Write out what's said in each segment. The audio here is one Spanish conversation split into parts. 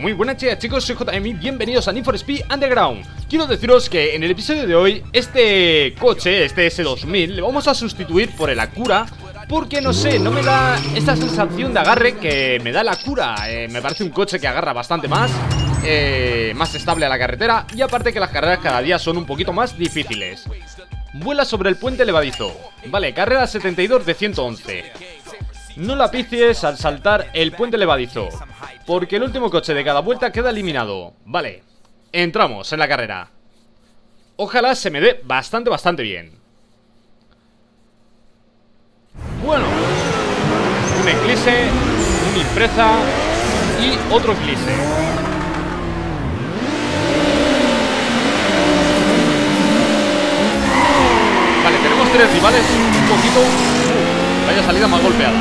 Muy buenas chicos, soy JM bienvenidos a Need for Speed Underground. Quiero deciros que en el episodio de hoy Este coche, este S2000 Le vamos a sustituir por el Acura Porque no sé, no me da esta sensación de agarre que me da la Acura. Eh, Me parece un coche que agarra bastante más eh, Más estable a la carretera Y aparte que las carreras cada día son un poquito más difíciles. Vuela sobre el puente levadizo Vale, carrera 72 de 111 no la picies al saltar el puente levadizo Porque el último coche de cada vuelta queda eliminado. Vale, entramos en la carrera. Ojalá se me dé bastante, bastante bien. Bueno Un eclipse Un impresa Y otro eclipse. Vale, tenemos tres rivales Un poquito uh, Vaya salida más golpeada.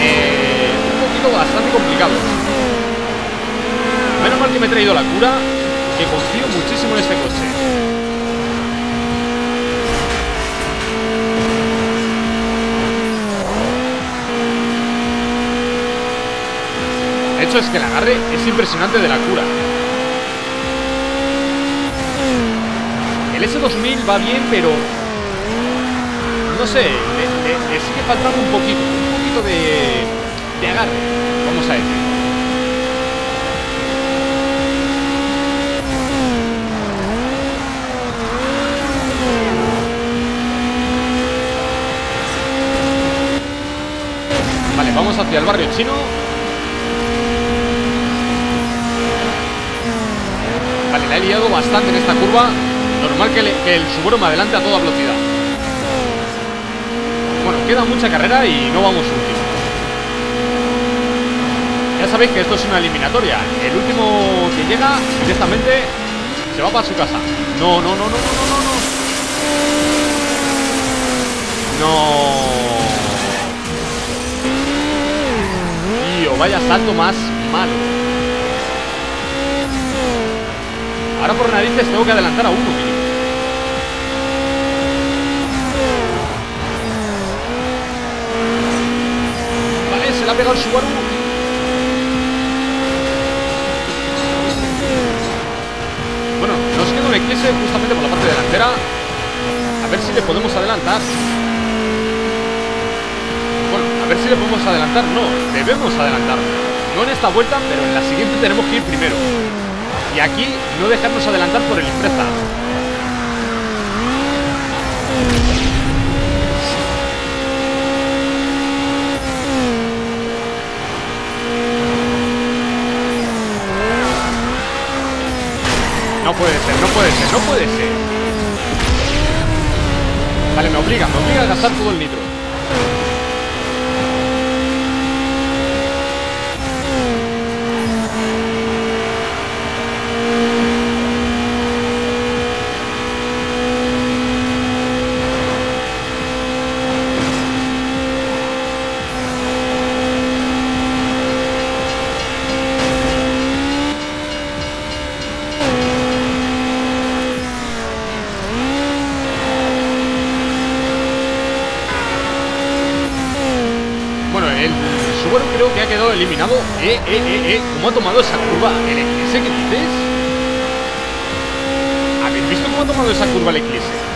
Eh, un poquito bastante complicado. Menos mal que me he traído la cura, que confío muchísimo en este coche. De hecho es que el agarre es impresionante de la cura. El S2000 va bien, pero... No sé, le sigue faltando un poquito de, de agarre, vamos a decir. Vale, hacia el barrio chino Vale, la he liado bastante en esta curva Normal que, que el Subaru me adelante a toda velocidad bueno, queda mucha carrera y no vamos último. Ya sabéis que esto es una eliminatoria. El último que llega directamente se va para su casa. No, no, no, no, no, no, no. No. Vaya salto más malo. Ahora por narices tengo que adelantar a uno, ha pegado el Subaru. Bueno, nos queda un Eclipse justamente por la parte delantera. A ver si le podemos adelantar. Ver si le podemos adelantar. No, debemos adelantar. No en esta vuelta, pero en la siguiente tenemos que ir primero. Y aquí no dejarnos adelantar por el impresa. No puede ser, no puede ser, no puede ser. Vale, me obliga, me obliga a gastar todo el nitro. creo que ha quedado eliminado. Eh, eh, eh, eh. ¿Cómo ha tomado esa curva el Eclipse? ¿Qué dices? ¿Habéis visto cómo ha tomado esa curva el Eclipse?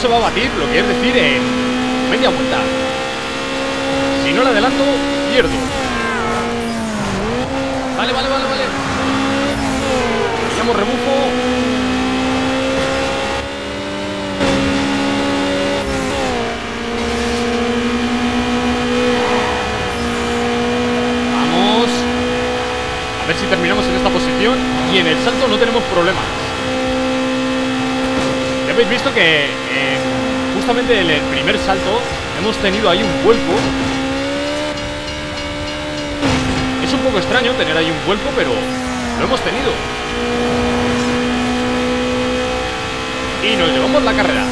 se va a batir, lo que es decir, en media vuelta. Si no le adelanto, pierdo. Vale, vale, vale, vale. Llamo rebufo. Vamos. A ver si terminamos en esta posición. Y en el salto no tenemos problemas. Ya habéis visto que eh, justamente en el primer salto hemos tenido ahí un vuelco. Es un poco extraño tener ahí un vuelco, pero lo hemos tenido. Y nos llevamos la carrera.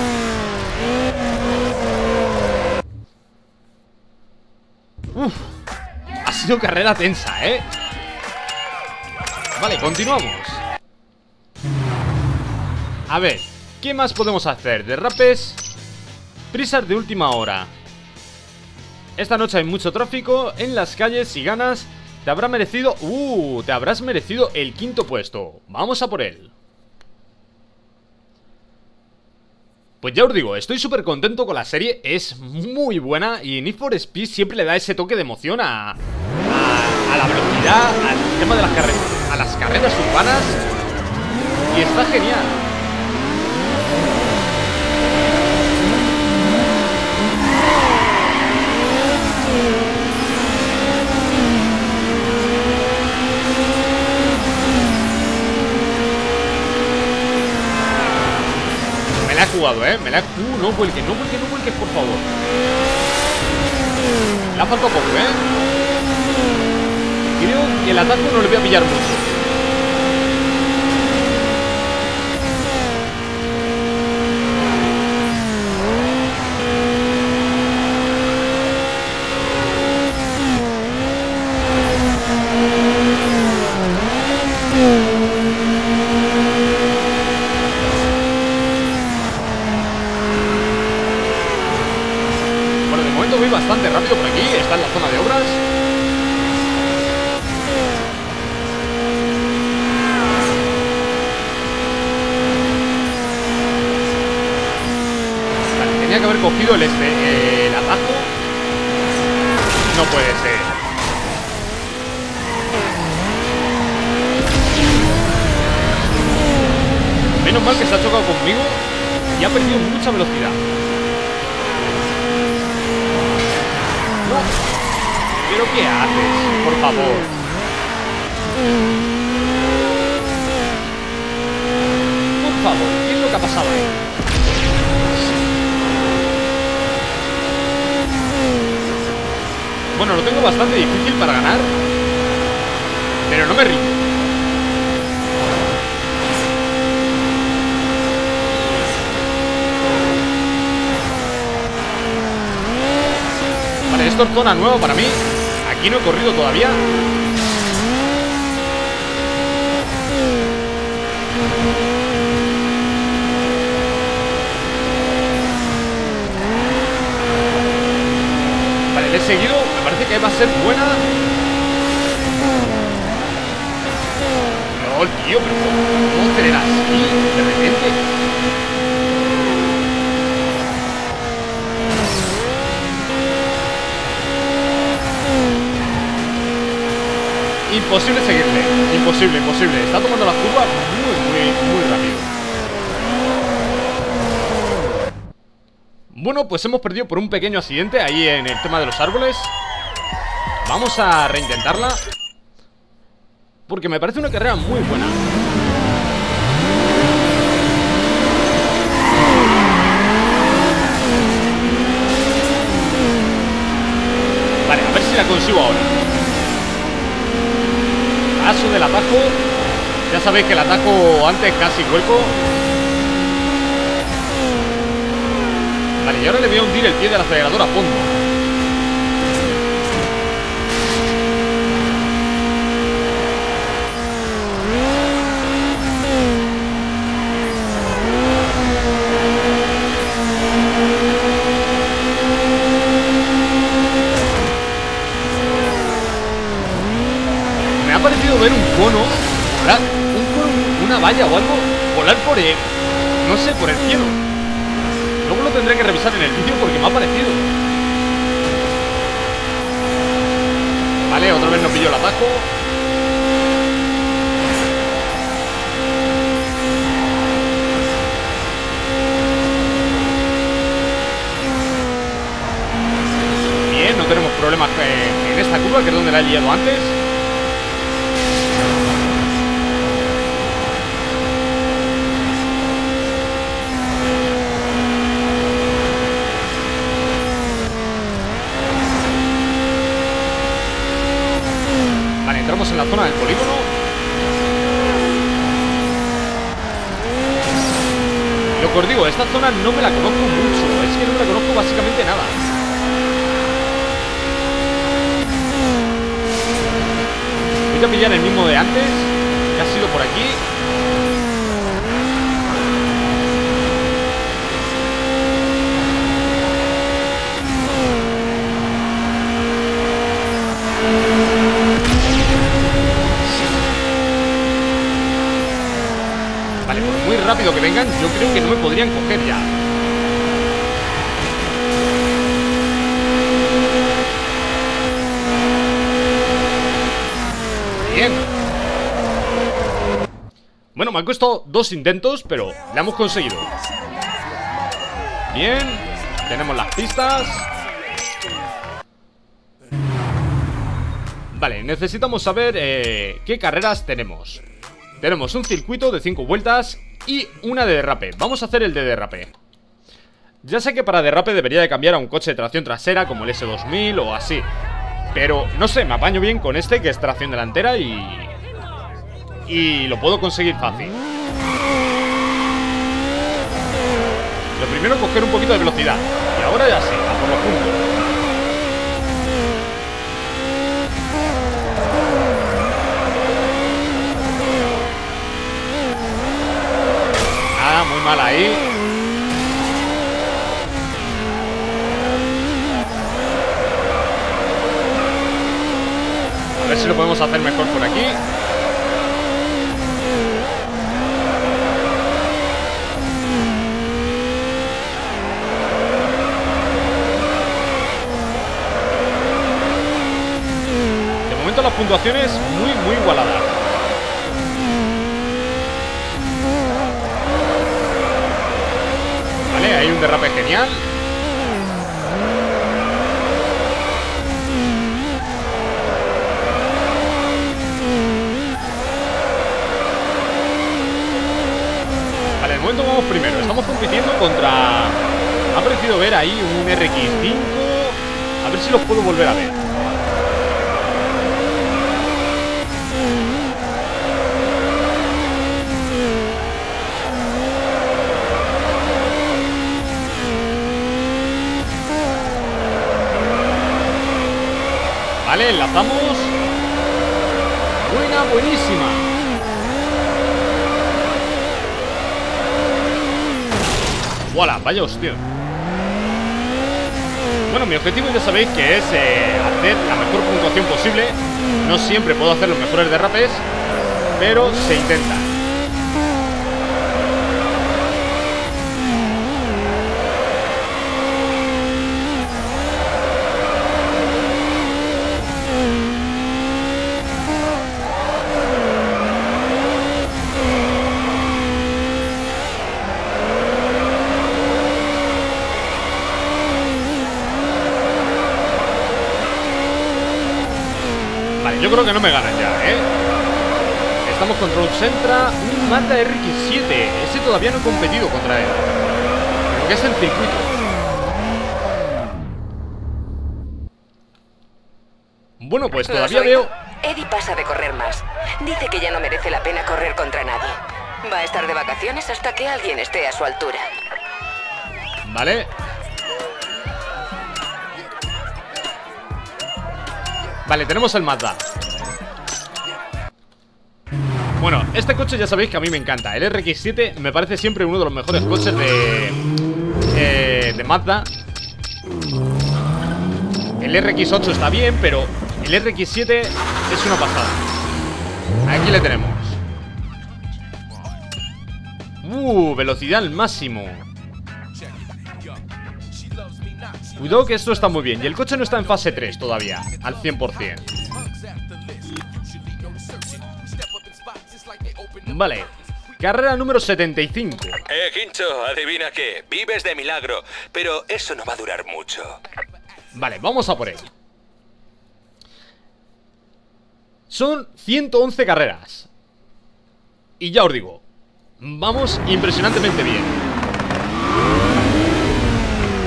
Uf, ha sido carrera tensa, ¿eh? Vale, continuamos A ver, ¿qué más podemos hacer? Derrapes Prisas de última hora Esta noche hay mucho tráfico en las calles Si ganas, te habrá merecido... Uh, te habrás merecido el quinto puesto Vamos a por él Pues ya os digo, estoy súper contento con la serie, es muy buena y Need for Speed siempre le da ese toque de emoción a, a, la velocidad, al tema de las carreras, a las carreras urbanas y está genial. La he jugado, ¿eh? Me la he... Uh, no vuelques, no vuelques, no vuelques, por favor. Le ha faltado poco, ¿eh? Creo que el ataque no le voy a pillar mucho. Bueno, de momento voy bastante rápido por aquí. Está en la zona de obras. que haber cogido el, este, el atajo. No puede ser. Menos mal que se ha chocado conmigo y ha perdido mucha velocidad. ¿Pero qué haces? Por favor. Por favor, ¿qué es lo que ha pasado ahí? Bueno, lo tengo bastante difícil para ganar Pero no me rindo Vale, esto es zona nueva para mí Aquí no he corrido todavía Vale, le he seguido parece que va a ser buena. No, tío, pero ¿cómo aceleras así de repente? Imposible seguirle, imposible, imposible. Está tomando la curva muy, muy, muy rápido. Bueno, pues hemos perdido por un pequeño accidente ahí en el tema de los árboles Vamos a reintentarla Porque me parece una carrera muy buena Vale, a ver si la consigo ahora Paso del atajo Ya sabéis que el atajo antes casi vuelco Vale, y ahora le voy a hundir el pie del acelerador a fondo ver un cono un cono, una valla o algo, volar por el, no sé, por el cielo. Luego lo tendré que revisar en el vídeo porque me ha parecido. Vale, otra vez no pillo el atajo. Bien, no tenemos problemas en esta curva, que es donde la he liado antes. zona del polígono. Lo que os digo, esta zona no me la conozco mucho, es que no me la conozco básicamente nada. Voy a pillar el mismo de antes, que ha sido por aquí. Rápido que vengan, yo creo que no me podrían coger ya. Bien. Bueno, me han costado dos intentos, pero la hemos conseguido. Bien. Tenemos las pistas. Vale, necesitamos saber eh, qué carreras tenemos. Tenemos un circuito de 5 vueltas y una de derrape. Vamos a hacer el de derrape. Ya sé que para derrape debería de cambiar a un coche de tracción trasera como el S2000 o así. Pero, no sé, me apaño bien con este que es tracción delantera y... Y lo puedo conseguir fácil. Lo primero coger un poquito de velocidad. Y ahora ya sí, a por los puntos. Ah, muy mal ahí. A ver si lo podemos hacer mejor por aquí. De momento las puntuaciones muy, muy igualadas. Hay un derrape genial. Vale, de momento vamos primero. Estamos compitiendo contra... Ha parecido ver ahí un RX5. A ver si los puedo volver a ver. Vale, enlazamos. Buena, buenísima. ¡Wala! Vaya hostia. Bueno, mi objetivo ya sabéis que es eh, hacer la mejor puntuación posible. No siempre puedo hacer los mejores derrapes, pero se intenta. Yo creo que no me ganan ya, ¿eh? Estamos contra un Sentra, un Mazda RX-7. Ese todavía no he competido contra él. Creo que es el circuito. Bueno, pues Lo todavía veo... Eddie pasa de correr más. Dice que ya no merece la pena correr contra nadie. Va a estar de vacaciones hasta que alguien esté a su altura. Vale. Vale, tenemos el Mazda. Bueno, este coche ya sabéis que a mí me encanta. El RX-7 me parece siempre uno de los mejores coches de... eh, de Mazda. El RX-8 está bien, pero el RX-7 es una pasada. Aquí le tenemos. Uh, velocidad al máximo. Cuidado que esto está muy bien Y el coche no está en fase 3 todavía Al 100% Vale. Carrera número 75 Eh, Quincho, adivina qué, vives de milagro, pero eso no va a durar mucho. Vale, vamos a por ello. Son 111 carreras. Y ya os digo Vamos impresionantemente bien.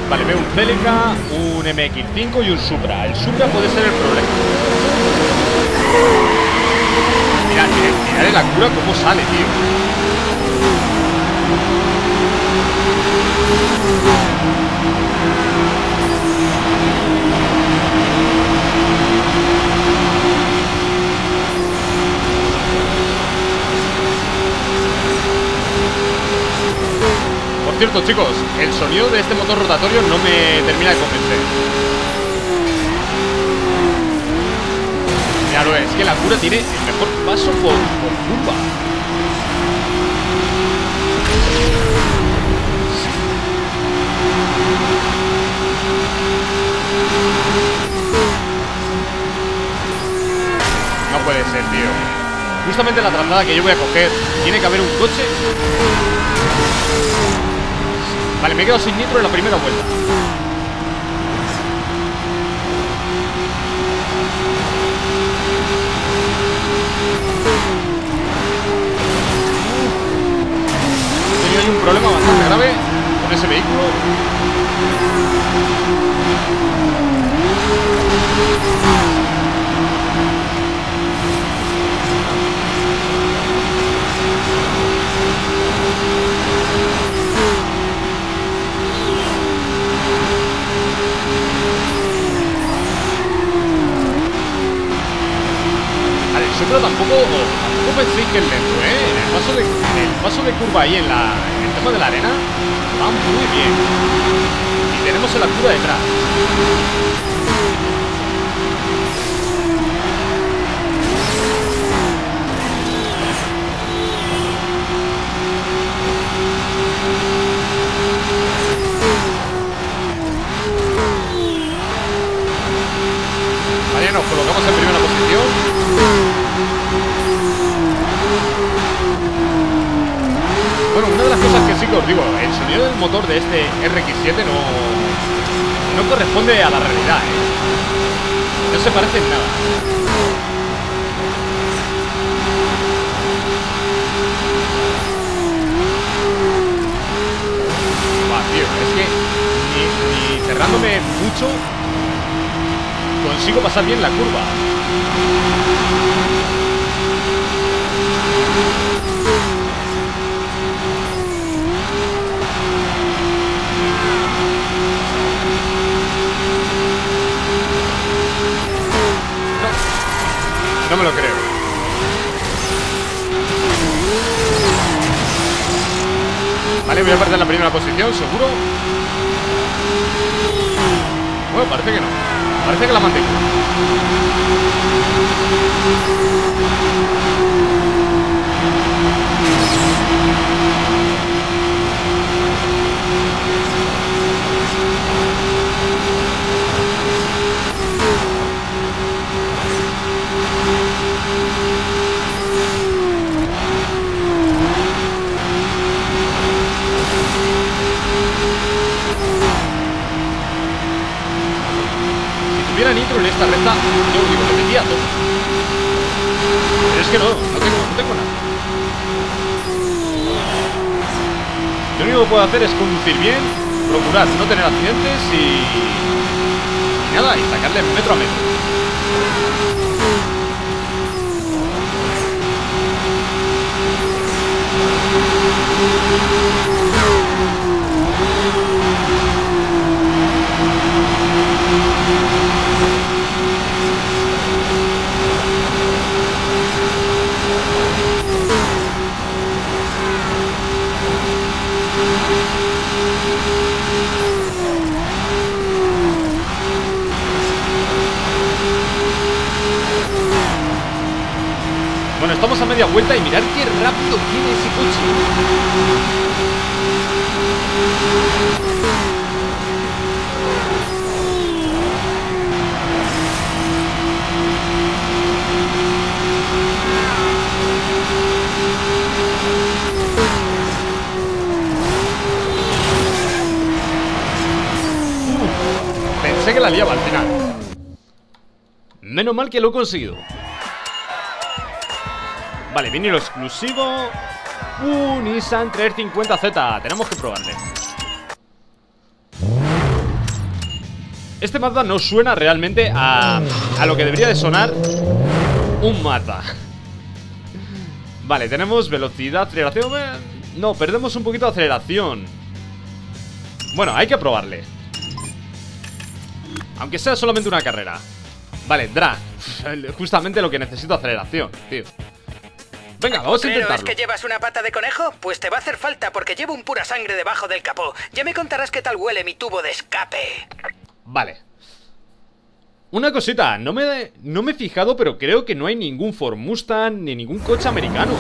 Vale, veo un Celica, un MX5 y un Supra. El Supra puede ser el problema Mirad, mirad, la cura cómo sale, tío. Por cierto, chicos, el sonido de este motor rotatorio no me termina de convencer. Claro, es que la cura tiene mejor paso por, por curva. No puede ser, tío. Justamente la trazada que yo voy a coger, tiene que haber un coche. Vale, me he quedado sin nitro en la primera vuelta. Hay un problema bastante grave con ese vehículo. Vale, el Supra tampoco, tampoco penséis que es lento, ¿eh? En el paso de, de curva ahí en, la, en el tema de la arena va muy bien. Y tenemos en la curva detrás. Vale, nos colocamos en primera posición. Bueno, una de las cosas que sí que os digo, el sonido del motor de este RX7 no, no corresponde a la realidad, ¿eh? No se parece en nada. Buah, tío, es que ni, cerrándome mucho consigo pasar bien la curva. No, me lo creo. Vale, voy a perder la primera posición, seguro. Bueno, parece que no. Parece que la mantengo. Nitro en esta recta, yo digo, le metía todo. Pero es que no, no tengo, nada. Lo único que puedo hacer es conducir bien, procurar no tener accidentes y... nada, y sacarle metro a metro. Estamos a media vuelta y mirad qué rápido tiene ese coche. Uf, pensé que la liaba al final. Menos mal que lo he conseguido. Vale, viene lo exclusivo. Un Nissan 350Z. Tenemos que probarle. Este Mazda no suena realmente a, a lo que debería de sonar un Mazda. Vale, tenemos velocidad, aceleración. No, perdemos un poquito de aceleración. Bueno, hay que probarle. Aunque sea solamente una carrera. Vale, drag. Justamente lo que necesito aceleración, tío. Venga, vamos a ¿Pero intentarlo. es que llevas una pata de conejo? Pues te va a hacer falta porque llevo un pura sangre debajo del capó. Ya me contarás qué tal huele mi tubo de escape. Vale. Una cosita, no me, no me he fijado, pero creo que no hay ningún Ford Mustang ni ningún coche americano.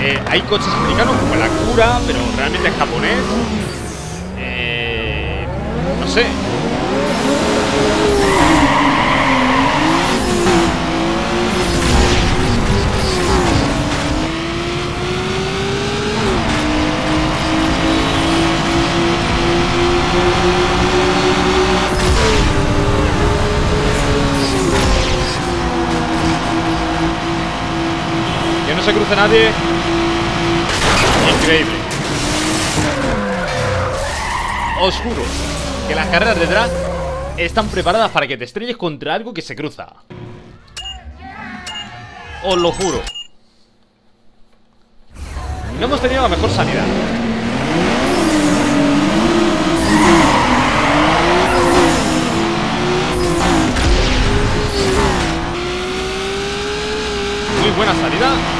Eh, hay coches americanos como la Cura, pero realmente es japonés. Eh, no sé. Cruce nadie. Increíble. Os juro que las carreras de drag están preparadas para que te estrelles contra algo que se cruza. Os lo juro. No hemos tenido la mejor sanidad. Muy buena salida.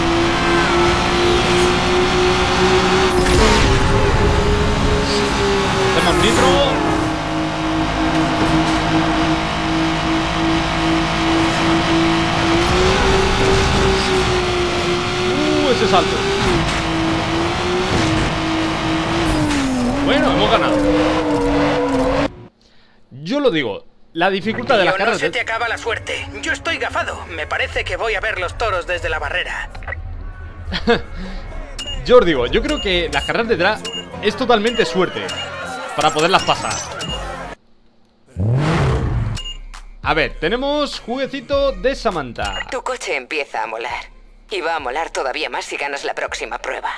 Hacemos nitro. Uh, ese salto. Bueno, hemos ganado. Yo lo digo, la dificultad de las Tío, no carreras se te acaba la suerte. Yo estoy gafado. Me parece que voy a ver los toros desde la barrera. Yo os digo, yo creo que las carreras de drag es totalmente suerte para poderlas pasar. A ver, tenemos juguecito de Samantha. Tu coche empieza a molar. Y va a molar todavía más si ganas la próxima prueba.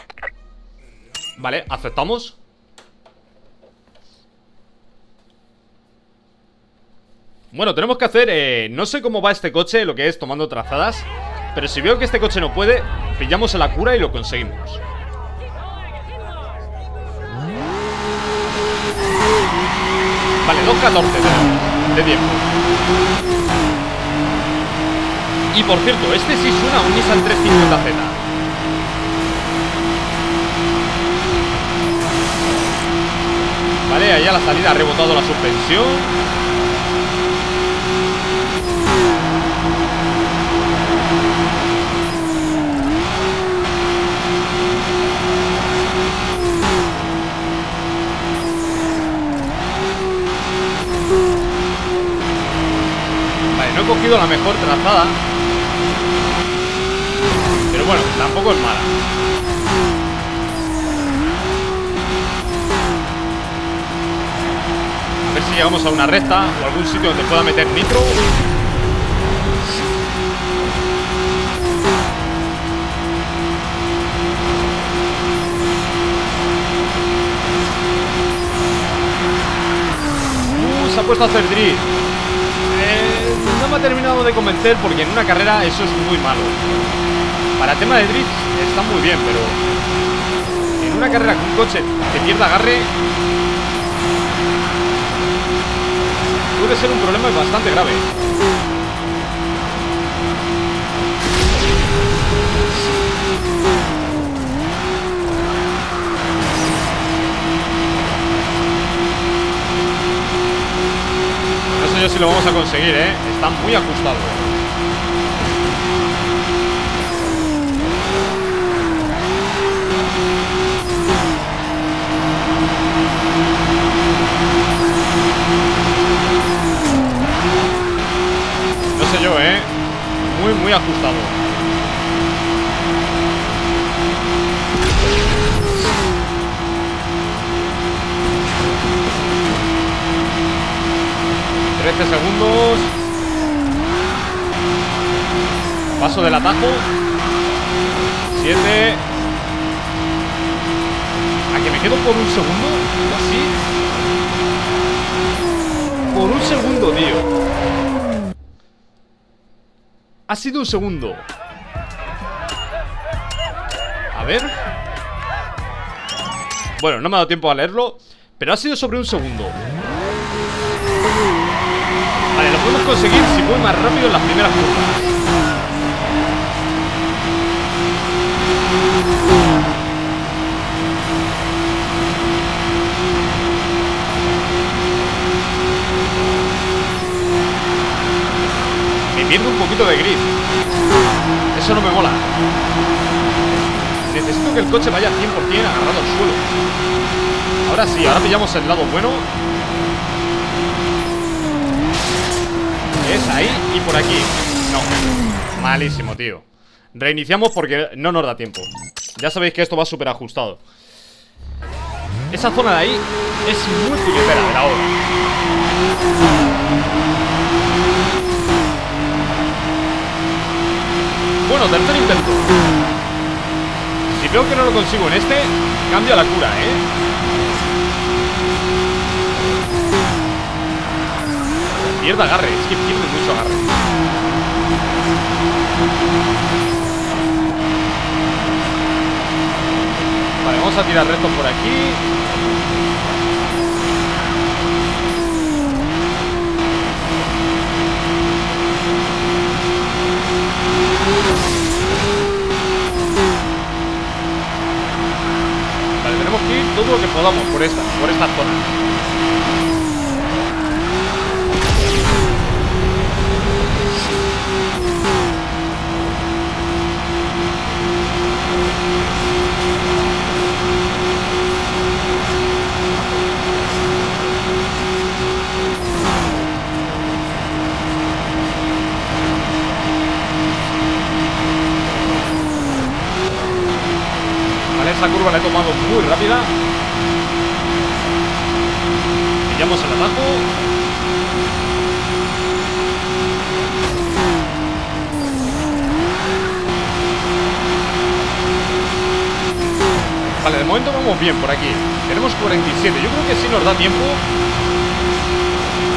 Vale, aceptamos. Bueno, tenemos que hacer... eh, no sé cómo va este coche, lo que es tomando trazadas. Pero si veo que este coche no puede, pillamos a la cura y lo conseguimos. Vale, 2.14 de, tiempo. Y por cierto, este sí suena a un Nissan 350Z. Vale, ahí a la salida ha rebotado la suspensión. Cogido la mejor trazada. Pero bueno, tampoco es mala. A ver si llegamos a una recta o algún sitio donde pueda meter nitro. Uh, se ha puesto a hacer drift. Me ha terminado de convencer porque en una carrera eso es muy malo. Para tema de drift está muy bien, pero en una carrera con un coche que pierda agarre puede ser un problema bastante grave. No sé si lo vamos a conseguir, ¿eh? Está muy ajustado. No sé yo, ¿eh? Muy, muy ajustado. Trece segundos. Paso del atajo. Siete. A que me quedo por un segundo. así. Por un segundo, tío. Ha sido un segundo. A ver. Bueno, no me ha dado tiempo a leerlo. Pero ha sido sobre un segundo. Vale, lo podemos conseguir si voy más rápido en las primeras curvas. Me pierdo un poquito de gris. Eso no me mola. Necesito que el coche vaya 100% agarrado al suelo. Ahora sí, ahora pillamos el lado bueno Es ahí y por aquí. No. Malísimo, tío. Reiniciamos porque no nos da tiempo. Ya sabéis que esto va súper ajustado. Esa zona de ahí es muy puñetera de la hora. Bueno, tercer intento. Si veo que no lo consigo en este, cambio a la cura, ¿eh? Pierda agarre, es que pierde mucho agarre. Vale, vamos a tirar recto por aquí. Vale, tenemos que ir todo lo que podamos por esta, por esta zona. Esa curva la he tomado muy rápida. Pillamos el atajo. Vale, de momento vamos bien por aquí. Tenemos 47. Yo creo que sí nos da tiempo.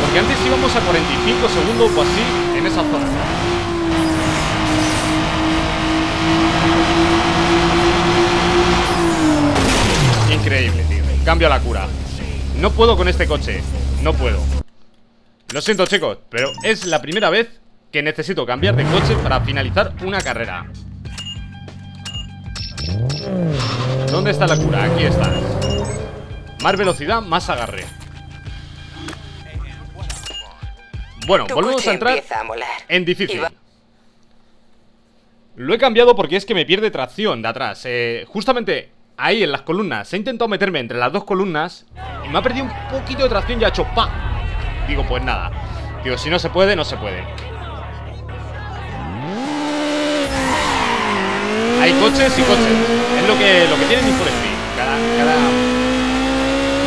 Porque antes íbamos a 45 segundos o así en esa zona. Increíble, tío. Cambio a la cura. No puedo con este coche. No puedo. Lo siento, chicos Pero es la primera vez que necesito cambiar de coche para finalizar una carrera. ¿Dónde está la cura? Aquí está. Más velocidad, más agarre. Bueno, volvemos a entrar en difícil. Lo he cambiado porque es que me pierde tracción de atrás. Eh, Justamente ahí en las columnas. He intentado meterme entre las dos columnas Y me ha perdido un poquito de tracción y ha hecho ¡pa! Digo, pues nada. Digo, si no se puede, no se puede. Hay coches y coches. Es lo que, lo que tiene cada,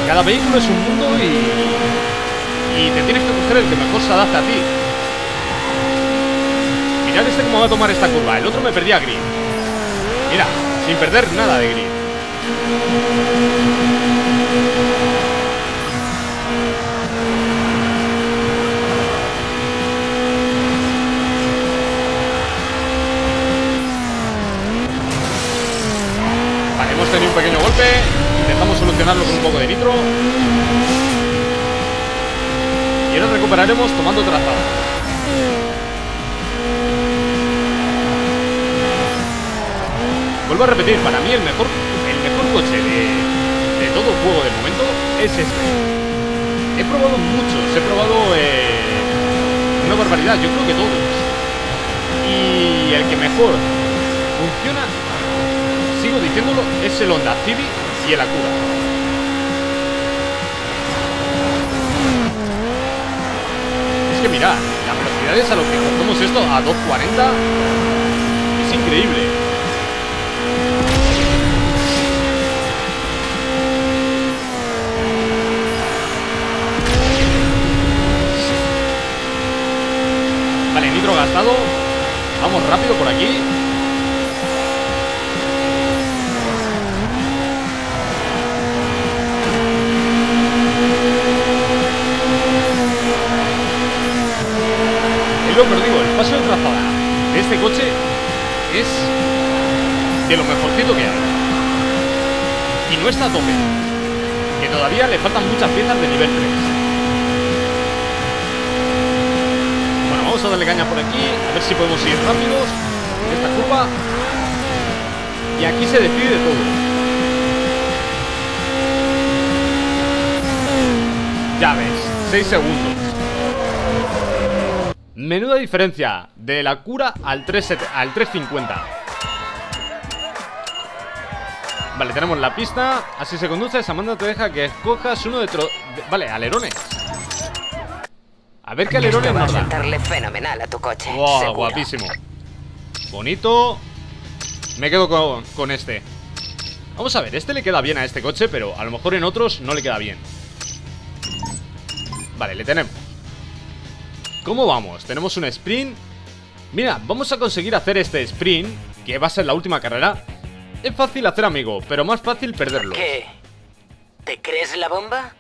cada, vehículo es un mundo y, y te tienes que coger el que mejor se adapta a ti. Mirad este cómo va a tomar esta curva. El otro me perdía grid Mira, sin perder nada de grid Vale, hemos tenido un pequeño golpe. Intentamos solucionarlo con un poco de nitro. Y ahora recuperaremos tomando trazado Vuelvo a repetir, para mí el mejor mejor coche de, todo juego de momento es este. He probado muchos, he probado eh, una barbaridad, yo creo que todos. Y el que mejor funciona, sigo diciéndolo, es el Honda Civic y el Acura. Es que mirad, las velocidades a lo que cogemos esto a 240 es increíble. Gastado Vamos rápido por aquí Es lo que os digo, el paso de trazada de este coche es de lo mejorcito que hay. Y no está a tope. Que todavía le faltan muchas piezas de nivel 3. Darle caña por aquí A ver si podemos ir rápidos esta curva Y aquí se decide todo. Ya ves 6 segundos. Menuda diferencia de la cura al, 3, al 350 Vale, tenemos la pista. Así se conduce, Samantha te deja que escojas uno de... Vale, alerones A ver qué alerones nos a da. sentarle fenomenal a tu coche Wow, seguro. guapísimo. Bonito. Me quedo con, con este. Vamos a ver, este le queda bien a este coche Pero a lo mejor en otros no le queda bien. Vale, le tenemos. ¿Cómo vamos? Tenemos un sprint. Mira, vamos a conseguir hacer este sprint Que va a ser la última carrera. Es fácil hacer amigo, pero más fácil perderlo. ¿Qué? ¿Te crees la bomba?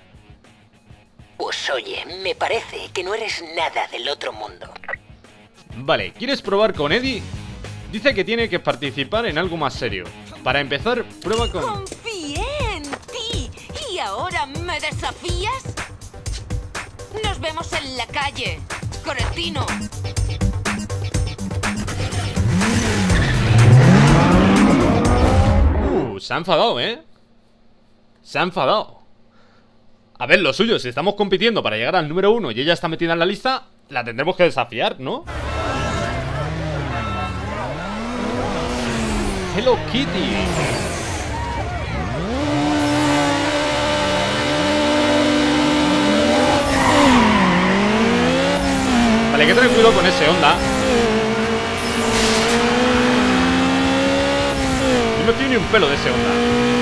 Pues oye, me parece que no eres nada del otro mundo. Vale, ¿quieres probar con Eddie? Dice que tiene que participar en algo más serio Para empezar, prueba con... Confié en ti y ahora me desafías. Nos vemos en la calle, cretino. Uh, se ha enfadado, ¿eh? Se ha enfadado A ver, lo suyo, si estamos compitiendo para llegar al número uno Y ella está metida en la lista La tendremos que desafiar, ¿no? Hello Kitty. Vale, hay que tener cuidado con ese onda. No fío ni un pelo de ese onda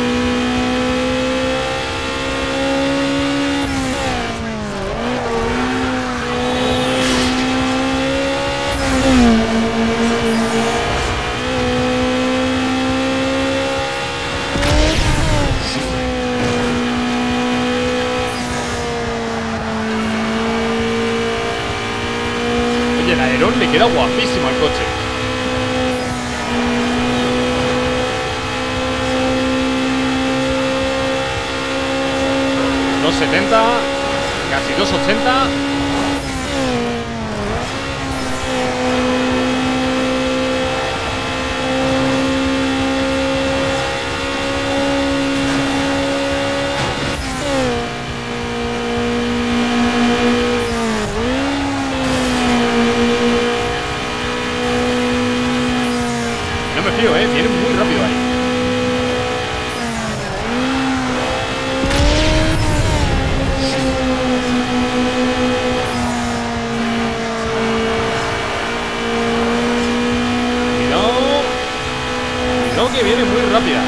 Oye, el le queda guapísimo al coche. ...270... ...casi 280... No me fío, eh, viene muy rápido ahí Cuidado Cuidado que viene muy rápida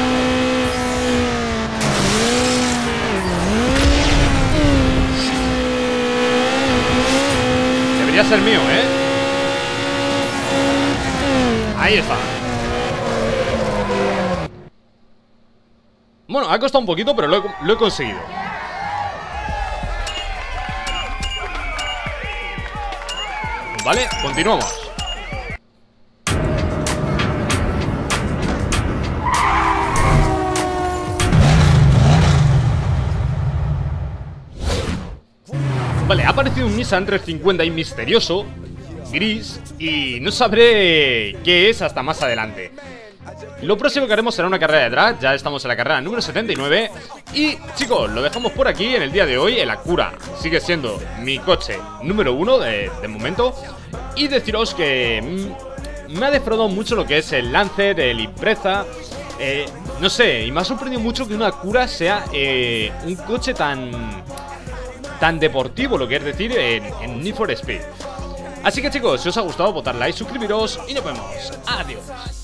Debería ser mío, ¿eh? Ahí está. Bueno, ha costado un poquito, pero lo he, lo he conseguido. Vale, continuamos Vale, ha aparecido un Nissan 350 ahí misterioso Gris Y no sabré qué es hasta más adelante. Lo próximo que haremos será una carrera de drag Ya estamos en la carrera número 79 Y chicos, lo dejamos por aquí en el día de hoy El Acura sigue siendo mi coche número uno de, de momento Y deciros que mm, me ha defraudado mucho lo que es el Lancer, el Impreza eh, No sé, y me ha sorprendido mucho que una Acura sea eh, un coche tan tan deportivo, lo que es decir, en, en Need for Speed. Así que chicos, si os ha gustado, votad like, suscribiros y nos vemos. Adiós.